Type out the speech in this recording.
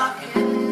sucking.